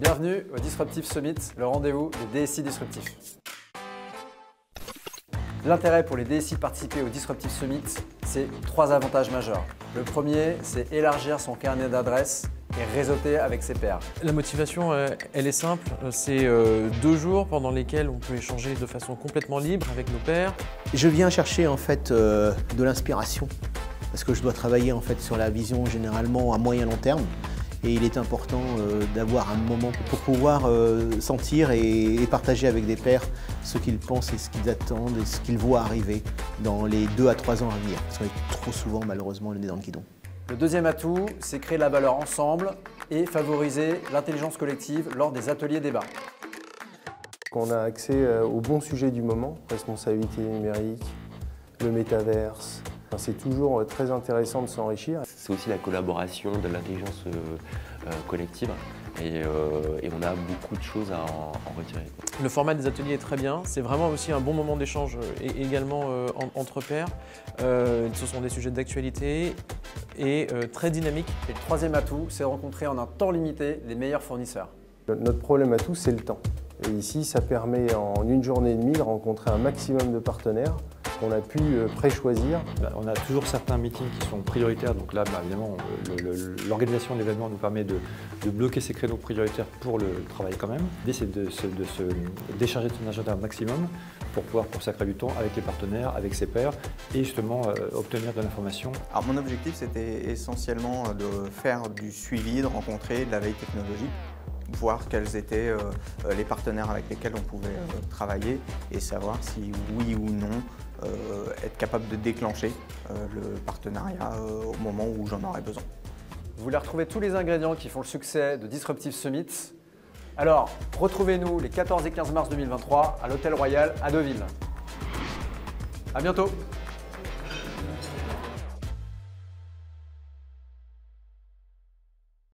Bienvenue au Disruptive Summit, le rendez-vous des DSI disruptifs. L'intérêt pour les DSI de participer au Disruptive Summit, c'est trois avantages majeurs. Le premier, c'est élargir son carnet d'adresses et réseauter avec ses pairs. La motivation, euh, elle est simple. C'est euh, deux jours pendant lesquels on peut échanger de façon complètement libre avec nos pairs. Je viens chercher en fait euh, de l'inspiration parce que je dois travailler en fait sur la vision généralement à moyen long terme et il est important euh, d'avoir un moment pour pouvoir euh, sentir et, et partager avec des pairs ce qu'ils pensent et ce qu'ils attendent et ce qu'ils voient arriver dans les deux à trois ans à venir. Parce qu'on est trop souvent malheureusement le nez dans le guidon. Le deuxième atout, c'est créer la valeur ensemble et favoriser l'intelligence collective lors des ateliers débats. Qu'on a accès euh, aux bons sujets du moment, responsabilité numérique, le métaverse. C'est toujours euh, très intéressant de s'enrichir. C'est aussi la collaboration de l'intelligence euh, euh, collective et, euh, et on a beaucoup de choses à en, en retirer. Le format des ateliers est très bien. C'est vraiment aussi un bon moment d'échange également euh, en- entre pairs. Euh, ce sont des sujets d'actualité et très dynamiques. Et le troisième atout, c'est de rencontrer en un temps limité les meilleurs fournisseurs. Notre problème à tous, c'est le temps. Et ici, ça permet en une journée et demie de rencontrer un maximum de partenaires qu'on a pu euh, pré-choisir. Bah, On a toujours certains meetings qui sont prioritaires, donc là, bah, évidemment, l'organisation de l'événement nous permet de, de bloquer ces créneaux prioritaires pour le travail quand même. L'idée, c'est de se, de se décharger de son agenda un maximum pour pouvoir consacrer du temps avec les partenaires, avec ses pairs, et justement euh, obtenir de l'information. Alors mon objectif c'était essentiellement de faire du suivi, de rencontrer de la veille technologique, voir quels étaient euh, euh, les partenaires avec lesquels on pouvait euh, travailler et savoir si oui ou non être capable de déclencher le partenariat au moment où j'en aurais besoin. Vous voulez retrouver tous les ingrédients qui font le succès de Disruptive Summit Alors, retrouvez-nous les 14 et 15 mars 2023 à l'Hôtel Royal à Deauville. À bientôt